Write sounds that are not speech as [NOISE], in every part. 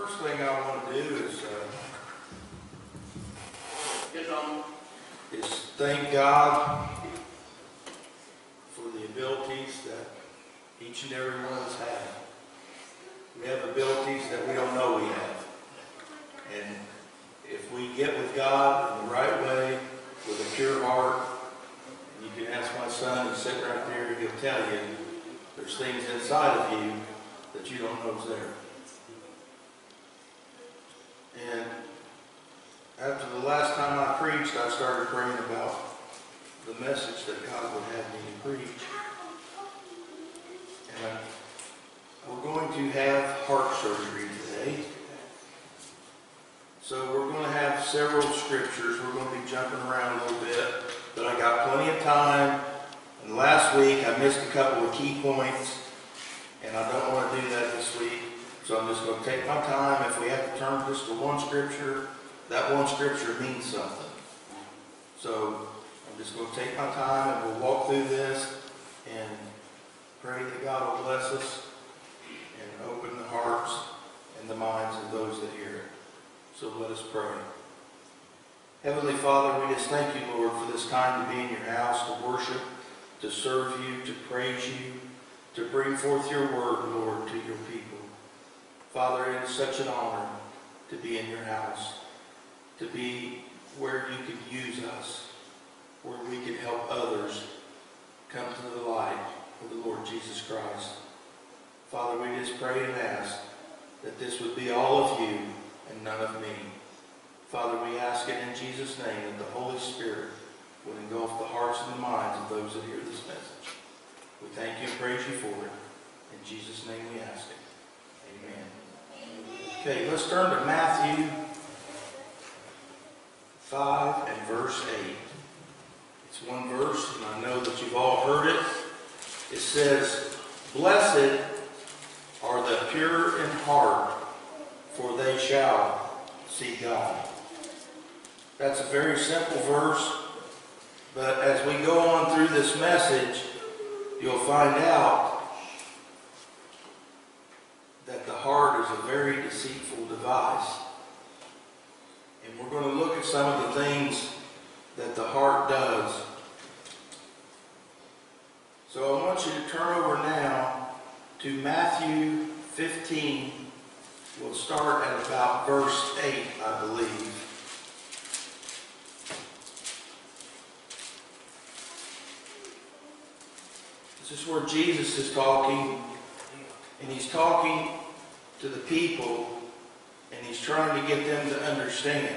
first thing I want to do is, uh, is thank God for the abilities that each and every one of us have. We have abilities that we don't know we have. And if we get with God in the right way, with a pure heart, and you can ask my son, he's sitting right there, and he'll tell you, there's things inside of you that you don't know is there. And after the last time I preached, I started praying about the message that God would have me to preach. And we're going to have heart surgery today. So we're going to have several scriptures. We're going to be jumping around a little bit, but I got plenty of time. And last week I missed a couple of key points, and I don't want to do that. So I'm just going to take my time. If we have to turn just to one scripture, that one scripture means something. So I'm just going to take my time and we'll walk through this and pray that God will bless us and open the hearts and the minds of those that hear it. So let us pray. Heavenly Father, we just thank you, Lord, for this time to be in your house, to worship, to serve you, to praise you, to bring forth your word, Lord, to your people. Father, it is such an honor to be in your house, to be where you can use us, where we can help others come to the light of the Lord Jesus Christ. Father, we just pray and ask that this would be all of you and none of me. Father, we ask it in Jesus' name that the Holy Spirit would engulf the hearts and the minds of those that hear this message. We thank you and praise you for it. In Jesus' name we ask it. Amen. Okay, let's turn to Matthew 5 and verse 8. It's one verse, and I know that you've all heard it. It says, Blessed are the pure in heart, for they shall see God. That's a very simple verse, but as we go on through this message, you'll find out that the heart very deceitful device. And we're going to look at some of the things that the heart does. So I want you to turn over now to Matthew 15. We'll start at about verse 8, I believe. This is where Jesus is talking, and he's talking to the people, and he's trying to get them to understand.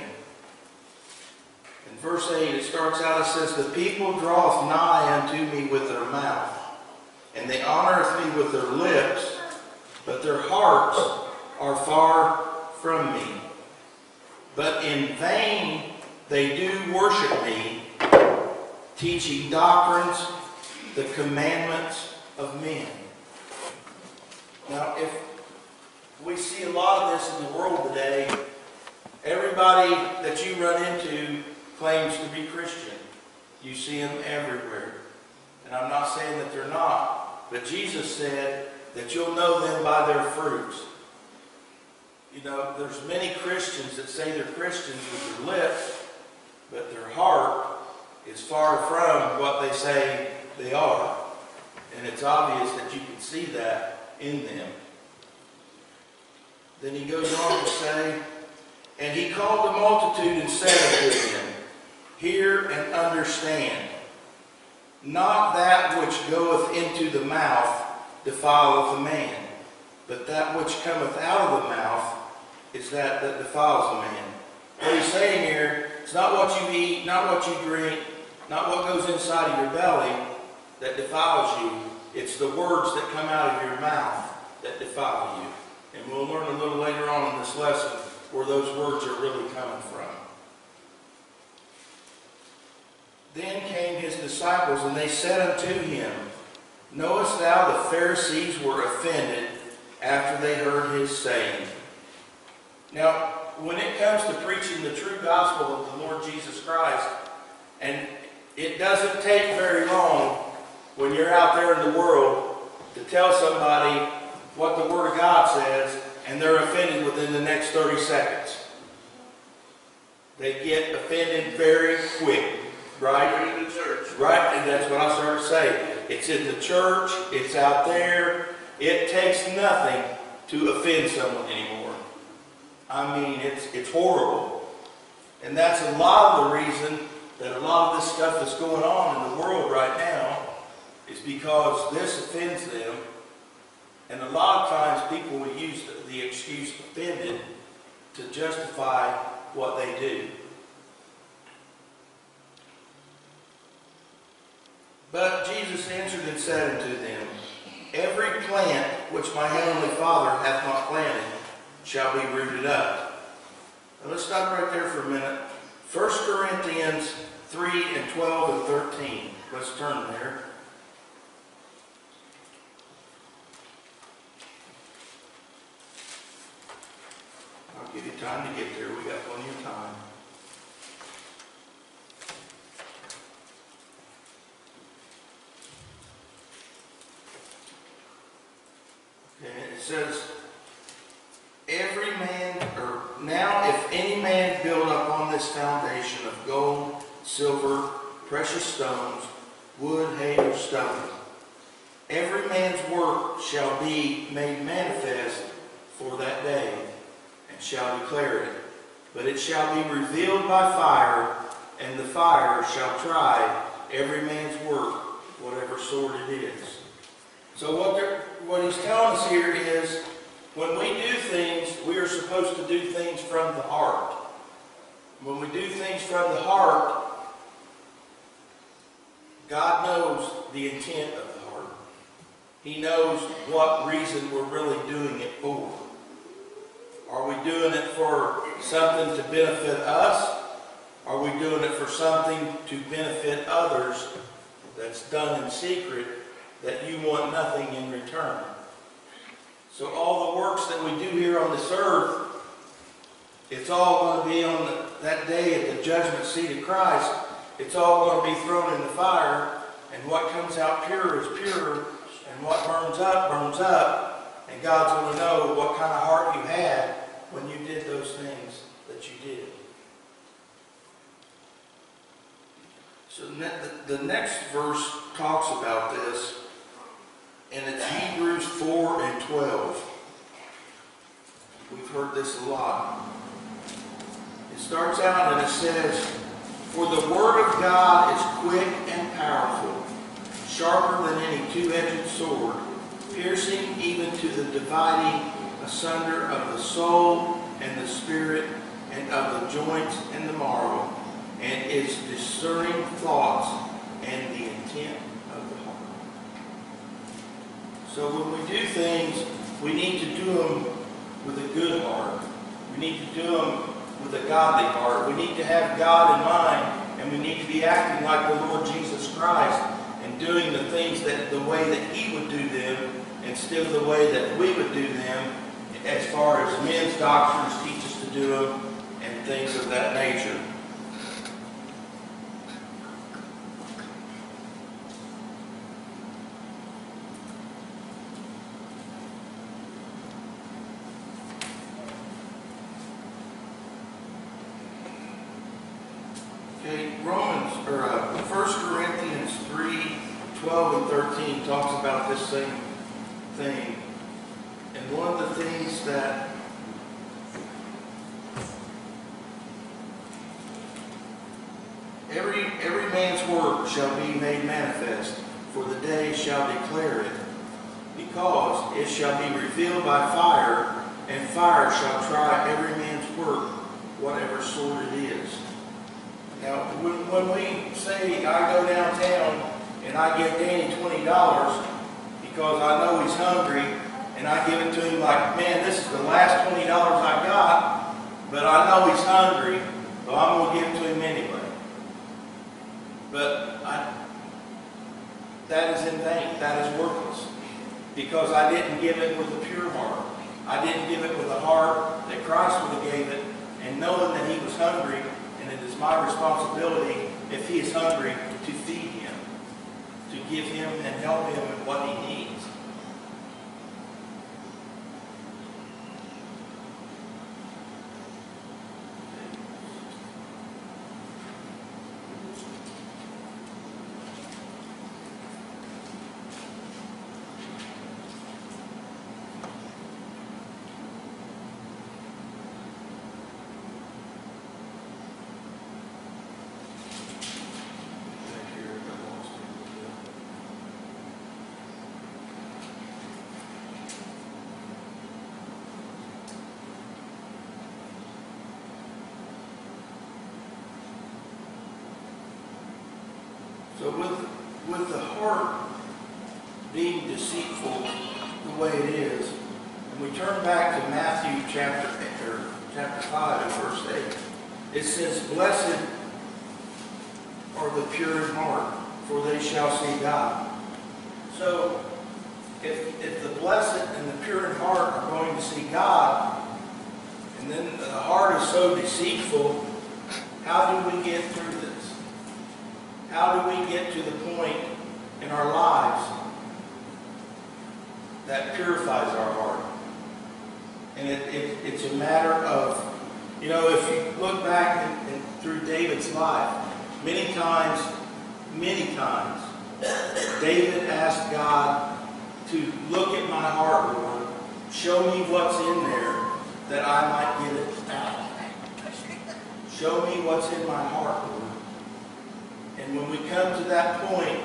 In verse 8, it starts out, it says, The people draweth nigh unto me with their mouth, and they honoreth me with their lips, but their hearts are far from me. But in vain they do worship me, teaching doctrines, the commandments of men. Now, if we see a lot of this in the world today, everybody that you run into claims to be Christian. You see them everywhere. And I'm not saying that they're not, but Jesus said that you'll know them by their fruits. You know, there's many Christians that say they're Christians with their lips, but their heart is far from what they say they are. And it's obvious that you can see that in them. Then he goes on to say, And he called the multitude and said unto them, Hear and understand. Not that which goeth into the mouth defileth a man, but that which cometh out of the mouth is that that defiles a man. What he's saying here, it's not what you eat, not what you drink, not what goes inside of your belly that defiles you. It's the words that come out of your mouth that defile you. And we'll learn a little later on in this lesson where those words are really coming from. Then came his disciples, and they said unto him, Knowest thou the Pharisees were offended after they heard his saying? Now, when it comes to preaching the true gospel of the Lord Jesus Christ, and it doesn't take very long when you're out there in the world to tell somebody what the Word of God says and they're offended within the next 30 seconds. They get offended very quick, right? in the church. Right, and that's what I started to say. It's in the church, it's out there. It takes nothing to offend someone anymore. I mean, it's, it's horrible. And that's a lot of the reason that a lot of this stuff that's going on in the world right now is because this offends them. And a lot of times people will use the- the excuse offended to justify what they do. But Jesus answered and said unto them, Every plant which my heavenly Father hath not planted shall be rooted up. Now let's stop right there for a minute. 1 Corinthians 3 and 12 and 13. Let's turn there. Give you time to get there. We got plenty of time. And it says, every man, or now if any man build upon this foundation of gold, silver, precious stones, wood, hay, or stone, every man's work shall be made manifest for that day, and shall declare it. But it shall be revealed by fire, and the fire shall try every man's work, whatever sort it is. So what, what he's telling us here is, when we do things, we are supposed to do things from the heart. When we do things from the heart, God knows the intent of the heart. He knows what reason we're really doing it for. Are we doing it for something to benefit us? Are we doing it for something to benefit others that's done in secret that you want nothing in return? So all the works that we do here on this earth, it's all going to be on the, that day at the judgment seat of Christ. It's all going to be thrown in the fire, and what comes out pure is pure, and what burns up, burns up. And God's going to know what kind of heart you had when you did those things that you did. So the next verse talks about this, and it's Hebrews 4 and 12. We've heard this a lot. It starts out and it says, For the word of God is quick and powerful, sharper than any two-edged sword, piercing even to the dividing asunder of the soul and the spirit and of the joints and the marrow, and is discerning thoughts and the intent of the heart. So when we do things, we need to do them with a good heart. We need to do them with a godly heart. We need to have God in mind, and we need to be acting like the Lord Jesus Christ and doing the things that the way that He would do them instead of the way that we would do them as far as men's doctrines teach us to do them and things of that nature. Okay, Romans, or uh, 1 Corinthians 3, 12 and 13 talks about this same thing. And one of the things that every, every man's work shall be made manifest, for the day shall declare it, because it shall be revealed by fire, and fire shall try every man's work, whatever sort it is. Now, when, when we say I go downtown and I give Danny twenty dollars because I know he's hungry, and I give it to him like, man, this is the last twenty dollars I got, but I know he's hungry, so I'm gonna give it to him anyway. But I, that is in vain, that is worthless, because I didn't give it with a pure heart. I didn't give it with a heart that Christ would have gave it, and knowing that he was hungry, and it is my responsibility, if he is hungry, to feed him, to give him and help him in what he needs. With, with the heart being deceitful the way it is, and we turn back to Matthew chapter, chapter 5 and verse 8, it says, Blessed are the pure in heart, for they shall see God. So, if, if the blessed and the pure in heart are going to see God, and then the heart is so deceitful, how do we get through this? How do we get to the point in our lives that purifies our heart? And it, it, it's a matter of, you know, if you look back through David's life, many times, many times, David asked God to look at my heart, Lord, show me what's in there that I might get it out. Show me what's in my heart, Lord. And when we come to that point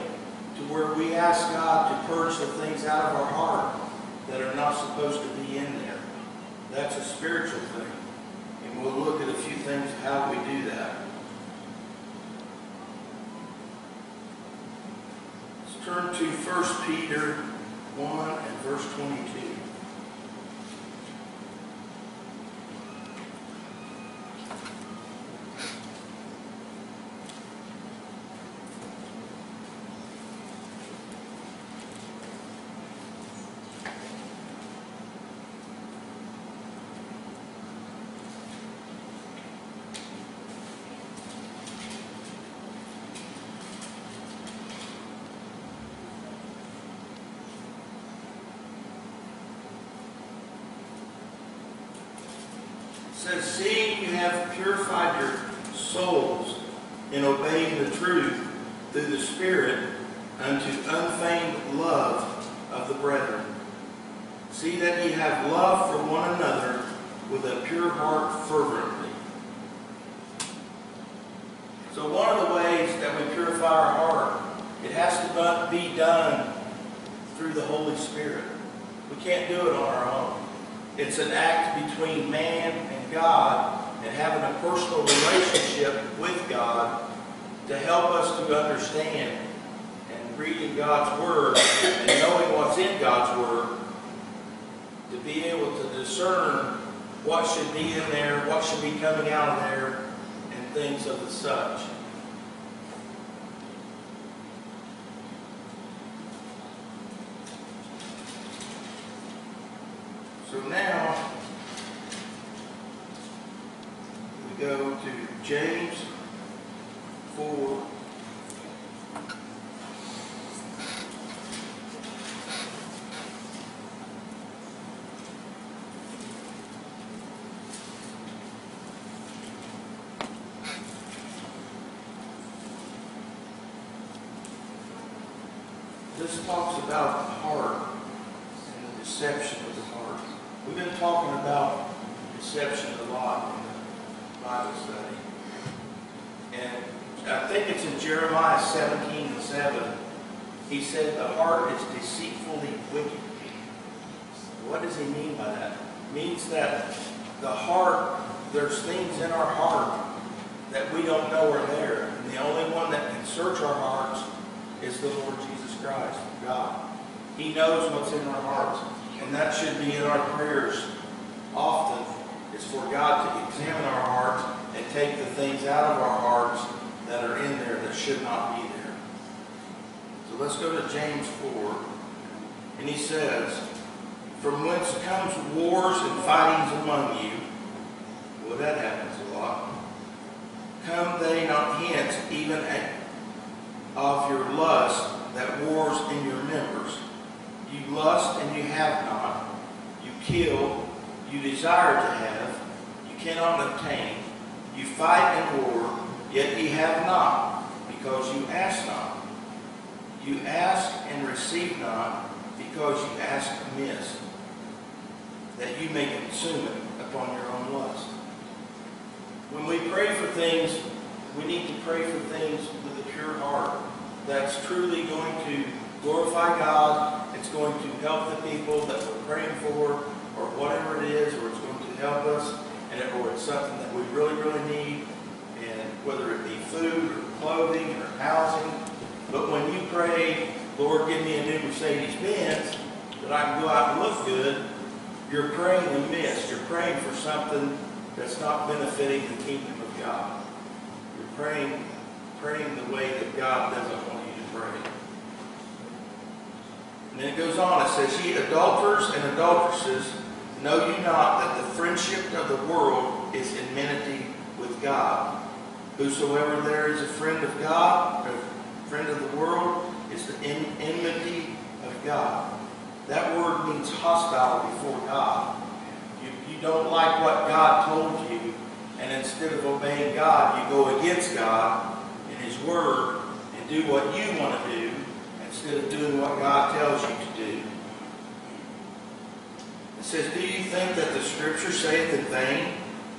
to where we ask God to purge the things out of our heart that are not supposed to be in there, that's a spiritual thing. And we'll look at a few things how we do that. Let's turn to 1 Peter 1 and verse 22. Says, Seeing you have purified your souls in obeying the truth through the Spirit unto unfeigned love of the brethren. See that ye have love for one another with a pure heart fervently. So one of the ways that we purify our heart, it has to be done through the Holy Spirit. We can't do it on our own. It's an act between man and God and having a personal relationship with God to help us to understand and reading God's Word and knowing what's in God's Word to be able to discern what should be in there, what should be coming out of there, and things of the such. So now, we go to James 4. This talks about the heart and the deception of the heart. We've been talking about deception a lot in the Bible study. And I think it's in Jeremiah 17 and 7. He said the heart is deceitfully wicked. What does he mean by that? It means that the heart, there's things in our heart that we don't know are there. And the only one that can search our hearts is the Lord Jesus Christ, God. He knows what's in our hearts. And that should be in our prayers often, is for God to examine our hearts and take the things out of our hearts that are in there that should not be there. So let's go to James 4. And he says, From whence comes wars and fightings among you? Well, that happens a lot. Come they not hence, even of your lust that wars in your members? You lust and you have not. You kill, you desire to have, you cannot obtain. You fight and war, have not, because you ask not. You ask and receive not, because you ask amiss, that you may consume it upon your own lust. When we pray for things, we need to pray for things with a pure heart that's truly going to glorify God. It's going to help the people that we're praying for, or whatever it is, or it's going to help us, and it, or it's something that we really, really need, whether it be food or clothing or housing, But when you pray, Lord, give me a new Mercedes Benz, that I can go out and look good, you're praying amiss. You're praying for something that's not benefiting the kingdom of God. You're praying, praying the way that God doesn't want you to pray. And then it goes on, it says, Ye adulterers and adulteresses, know you not that the friendship of the world is enmity with God? Whosoever there is a friend of God, a friend of the world, is the enmity of God. That word means hostile before God. You, you don't like what God told you, and instead of obeying God, you go against God and His Word and do what you want to do instead of doing what God tells you to do. It says, Do you think that the Scripture saith in vain,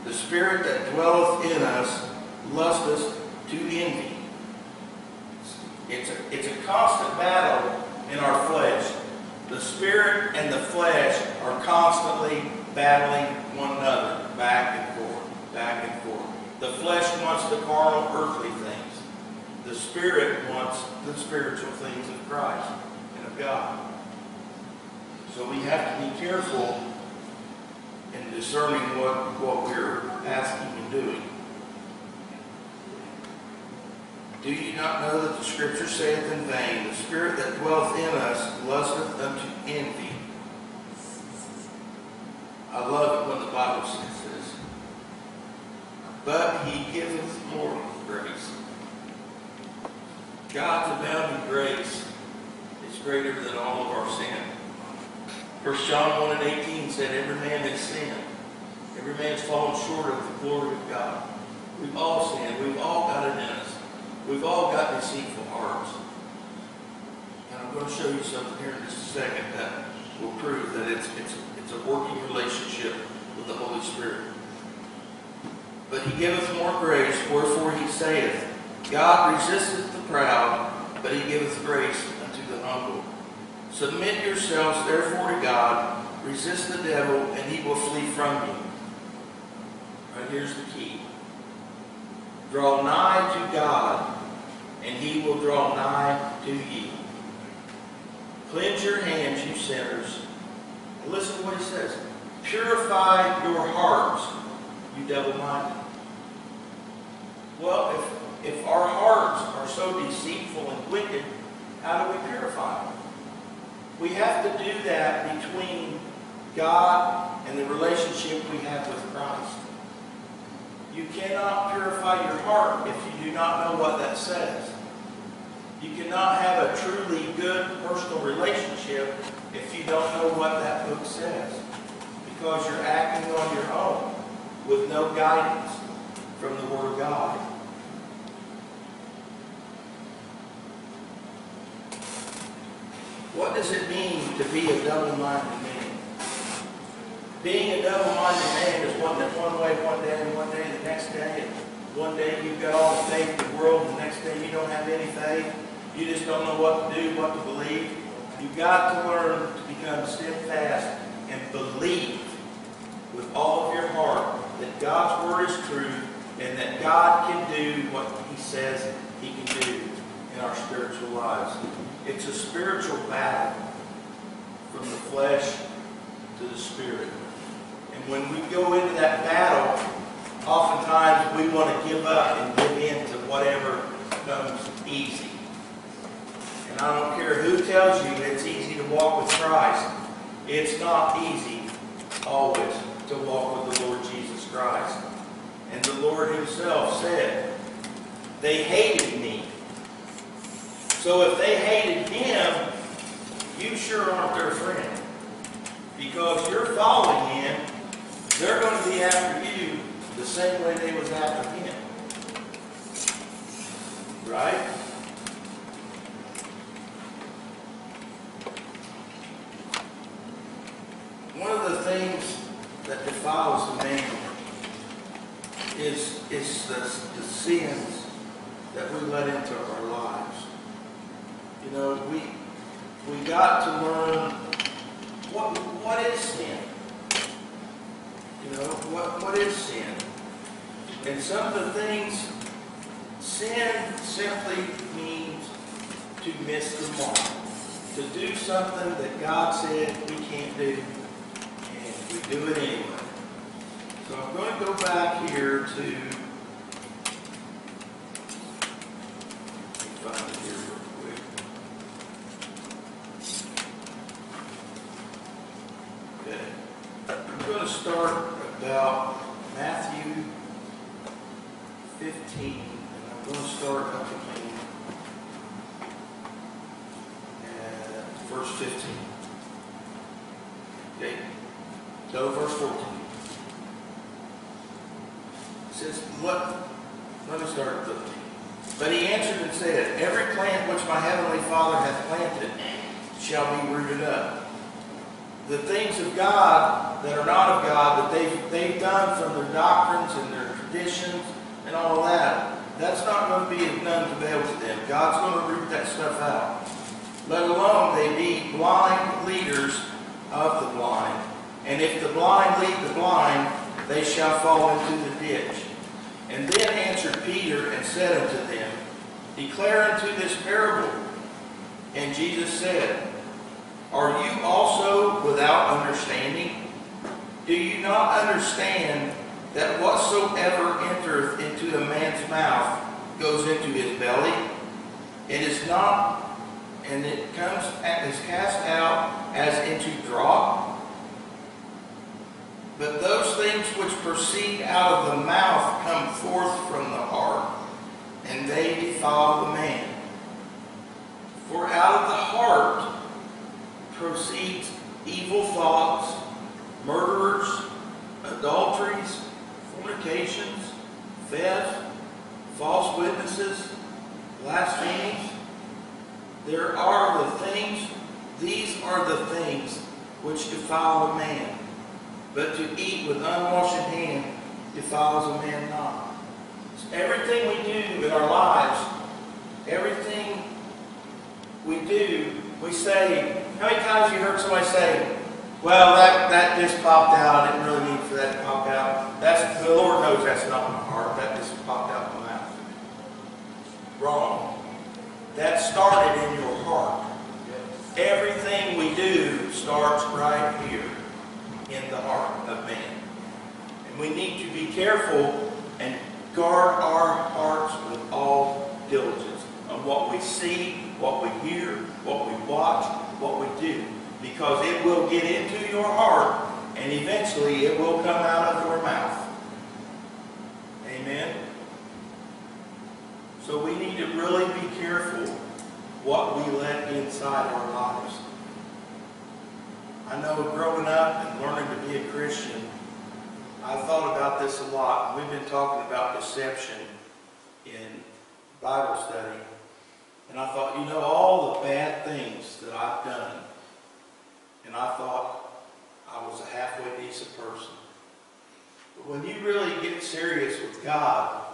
The Spirit that dwelleth in us lusteth to envy? It's a, it's a constant battle in our flesh. The Spirit and the flesh are constantly battling one another, back and forth, back and forth. The flesh wants the carnal, earthly things. The Spirit wants the spiritual things of Christ and of God. So we have to be careful in discerning what, what we're asking and doing. Do you not know that the Scripture saith in vain, The Spirit that dwelleth in us lusteth unto envy? I love it when the Bible says this. But he giveth more grace. God's abounding grace is greater than all of our sin. First John 1 and 18 said, Every man has sinned. Every man's fallen short of the glory of God. We've all sinned. We've all got it in us. We've all got deceitful hearts. And I'm going to show you something here in just a second that will prove that it's, it's, it's a working relationship with the Holy Spirit. But he giveth more grace, wherefore he saith, God resisteth the proud, but he giveth grace unto the humble. Submit yourselves therefore to God, resist the devil, and he will flee from you. Right here's the key. Draw nigh to God, draw nigh to you. Cleanse your hands, you sinners. And listen to what he says. Purify your hearts, you double-minded. Well, if, if our hearts are so deceitful and wicked, how do we purify them? We have to do that between God and the relationship we have with Christ. You cannot purify your heart if you do not know what that says. You cannot have a truly good personal relationship if you don't know what that book says. Because you're acting on your own with no guidance from the Word of God. What does it mean to be a double-minded man? Being a double-minded man is one that one way one day and one day the next day. One day you've got all the faith in the world, and the next day you don't have any faith. You just don't know what to do, what to believe. You've got to learn to become steadfast and believe with all of your heart that God's word is true and that God can do what he says he can do in our spiritual lives. It's a spiritual battle from the flesh to the spirit. And when we go into that battle, oftentimes we want to give up and give in to whatever comes easy. And I don't care who tells you it's easy to walk with Christ. It's not easy always to walk with the Lord Jesus Christ. And the Lord himself said, they hated me. So if they hated him, you sure aren't their friend. Because you're following him, they're going to be after you the same way they was after him. Right? One of the things that defiles the man is, is the, the sins that we let into our lives. You know, we we got to learn what what is sin. You know, what what is sin? And some of the things, sin simply means to miss the mark, to do something that God said we can't do, and we do it anyway. So I'm going to go back here to. Okay. I'm going to start about Matthew 15, and I'm going to start up again at verse 15. Okay, go verse 14. It says, what? let me start at 15. But he answered and said, Every plant which my heavenly Father hath planted shall be rooted up the things of God that are not of God, that they've, they've done from their doctrines and their traditions and all that, that's not going to be of none avail to them. God's going to root that stuff out. Let alone they be blind leaders of the blind. And if the blind lead the blind, they shall fall into the ditch. And then answered Peter and said unto them, Declare unto this parable. And Jesus said, are you also without understanding? Do you not understand that whatsoever entereth into a man's mouth goes into his belly? It is not, and it comes and is cast out as into draught. But those things which proceed out of the mouth come forth from the heart, and they defile the man. For out of the heart proceeds evil thoughts, murderers, adulteries, fornications, theft, false witnesses, blasphemies. There are the things, these are the things which defile a man. But to eat with unwashed hand defiles a man not. So everything we do in our lives, everything we do, we say, how many times you heard somebody say, well, that, that just popped out. I didn't really mean for that to pop out. That's the Lord knows that's not in my heart. That just popped out my mouth. Wrong. That started in your heart. Everything we do starts right here in the heart of man. And we need to be careful and guard our hearts with all diligence on what we see, what we hear, what we watch, what we do. Because it will get into your heart and eventually it will come out of your mouth. Amen? So we need to really be careful what we let inside our lives. I know growing up and learning to be a Christian, I thought about this a lot. We've been talking about deception in Bible study. And I thought, you know, all the bad things that I've done, and I thought I was a halfway decent person. But when you really get serious with God,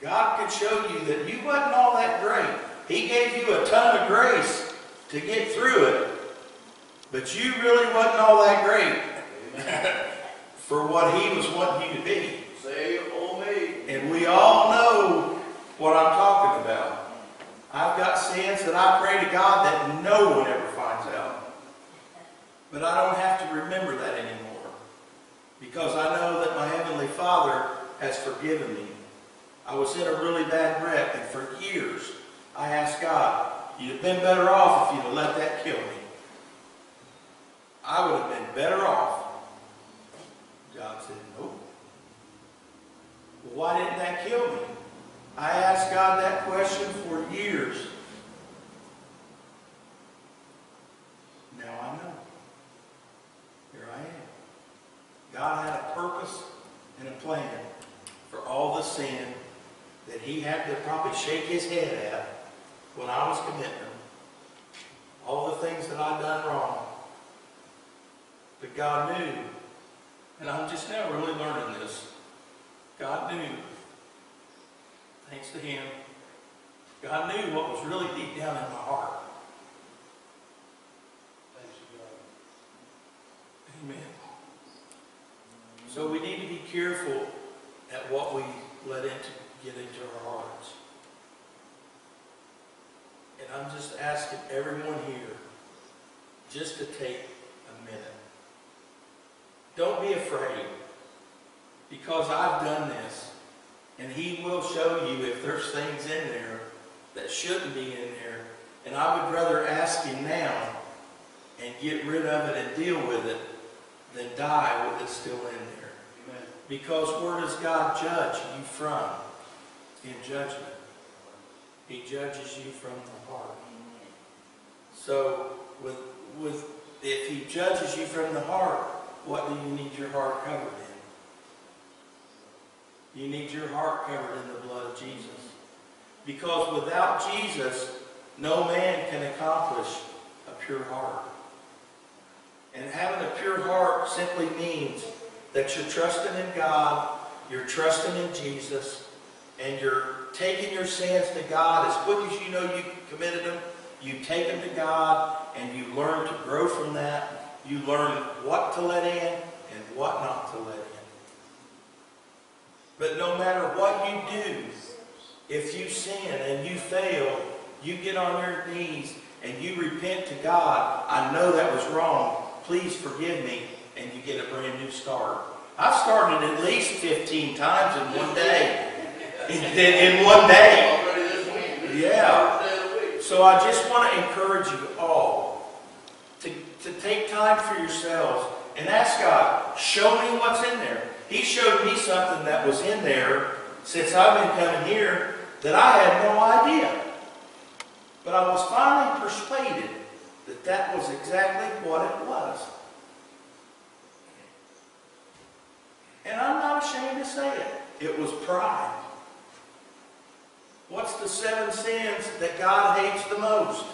God could show you that you wasn't all that great. He gave you a ton of grace to get through it. But you really wasn't all that great [LAUGHS] for what he was wanting you to be. Say, oh me. And we all know what I'm talking about. I've got sins that I pray to God that no one ever finds out. But I don't have to remember that anymore. Because I know that my Heavenly Father has forgiven me. I was in a really bad wreck, and for years I asked God, you'd have been better off if you'd have let that kill me. I would have been better off. God said, nope. Well, why didn't that kill me? I asked God that question for years. Now I know. Here I am. God had a purpose and a plan for all the sin that he had to probably shake his head at when I was committing. All the things that I'd done wrong. But God knew, and I'm just now really learning this. God knew thanks to him, God knew what was really deep down in my heart. Thanks to God. Amen. So we need to be careful at what we let into get into our hearts. And I'm just asking everyone here just to take a minute. Don't be afraid, because I've done this, and He will show you if there's things in there that shouldn't be in there. And I would rather ask Him now and get rid of it and deal with it than die with it still in there. Amen. Because where does God judge you from? In judgment. He judges you from the heart. So, with, with, if he judges you from the heart, what do you need your heart covered in? You need your heart covered in the blood of Jesus. Because without Jesus, no man can accomplish a pure heart. And having a pure heart simply means that you're trusting in God, you're trusting in Jesus, and you're taking your sins to God as quick as you know you committed them. You take them to God, and you learn to grow from that. You learn what to let in and what not to let in. But no matter what you do, if you sin and you fail, you get on your knees and you repent to God. I know that was wrong. Please forgive me. And you get a brand new start. I've started at least 15 times in one day. In, in one day. Yeah. So I just want to encourage you all to, to take time for yourselves and ask God, show me what's in there. He showed me something that was in there since I've been coming here that I had no idea. But I was finally persuaded that that was exactly what it was. And I'm not ashamed to say it. It was pride. What's the seven sins that God hates the most?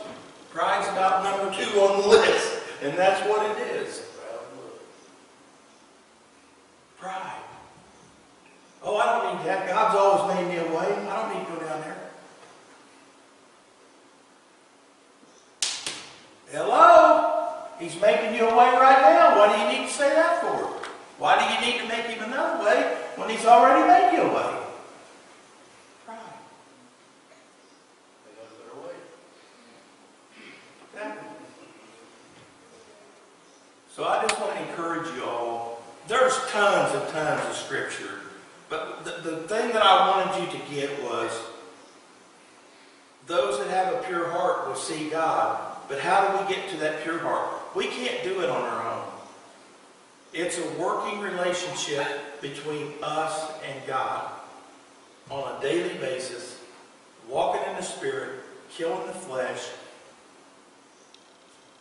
Pride's about number two on the list, and that's what it is. Pride. Oh, I don't need that. God's always made me a way. I don't need to go down there. Hello? He's making you a way right now. What do you need to say that for? Why do you need to make him another way when he's already made you a way? Pride. They got a better way. Exactly. So I just want to encourage you all. There's tons and tons of scripture. But the, the thing that I wanted you to get was those that have a pure heart will see God. But how do we get to that pure heart? We can't do it on our own. It's a working relationship between us and God on a daily basis, walking in the Spirit, killing the flesh,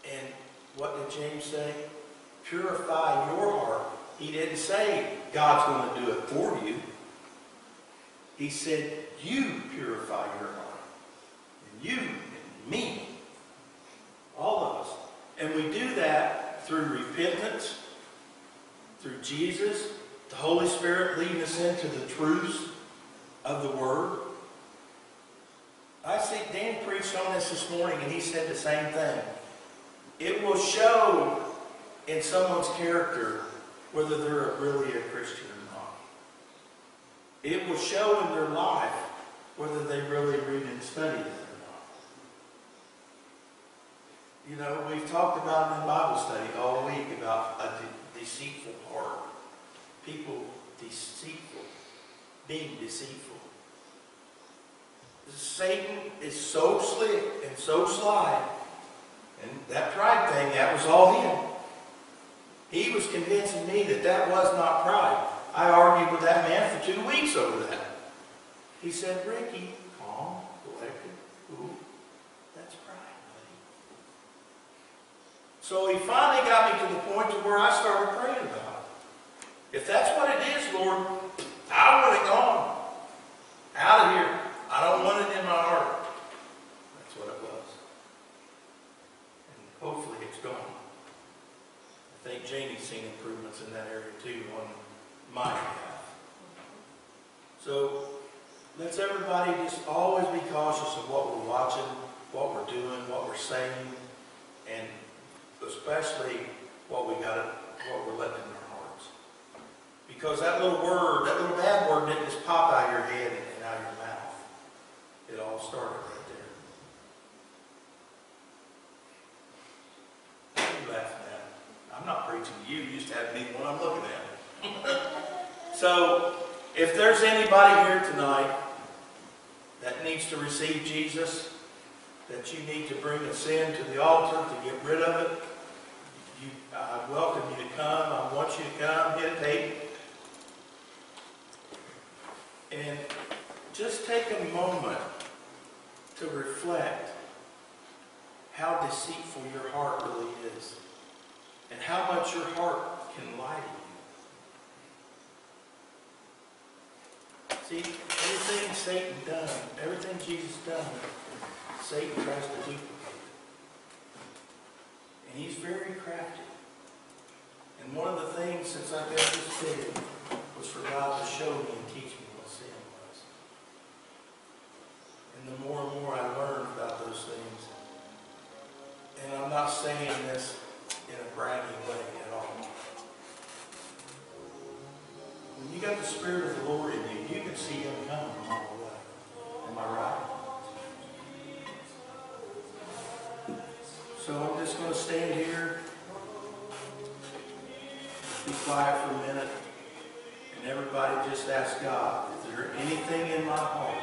and what did James say? Purify your heart. He didn't say God's going to do it for you. He said, you purify your heart. And you and me. All of us. And we do that through repentance, through Jesus, the Holy Spirit leading us into the truths of the Word. I think Dan preached on this this morning and he said the same thing. It will show in someone's character whether they're really a Christian or not. It will show in their life whether they really read and study that or not. You know, we've talked about it in Bible study all week about a de- deceitful heart. People deceitful, being deceitful. Satan is so slick and so sly and that pride thing, that was all him. He was convincing me that that was not pride. I argued with that man for two weeks over that. He said, Ricky, calm, collected, cool. That's pride, buddy. So he finally got me to the point to where I started praying about it. If that's what it is, Lord, I want it gone. Out of here. I don't want it in my heart. That's what it was. And hopefully it's gone. I think Jamie's seen improvements in that area too on my behalf. So let's everybody just always be cautious of what we're watching, what we're doing, what we're saying, and especially what we got, what we're letting in our hearts. Because that little word, that little bad word didn't just pop out of your head and out of your mouth. It all started right there. preaching to you, used to have me when I'm looking at. [LAUGHS] So, if there's anybody here tonight that needs to receive Jesus, that you need to bring a sin to the altar to get rid of it, you, I welcome you to come. I want you to come, get a. And just take a moment to reflect how deceitful your heart really is and how much your heart can lie to you. See, everything Satan done, everything Jesus done, Satan tries to duplicate. And he's very crafty. And one of the things since I've been this big was for God to show me and teach me what sin was. And the more and more I learned about those things, and I'm not saying this in a bragging way at all. When you got the Spirit of the Lord in you, you can see Him coming a the way. Am I right? So I'm just going to stand here, be quiet for a minute, and everybody just ask God, is there anything in my heart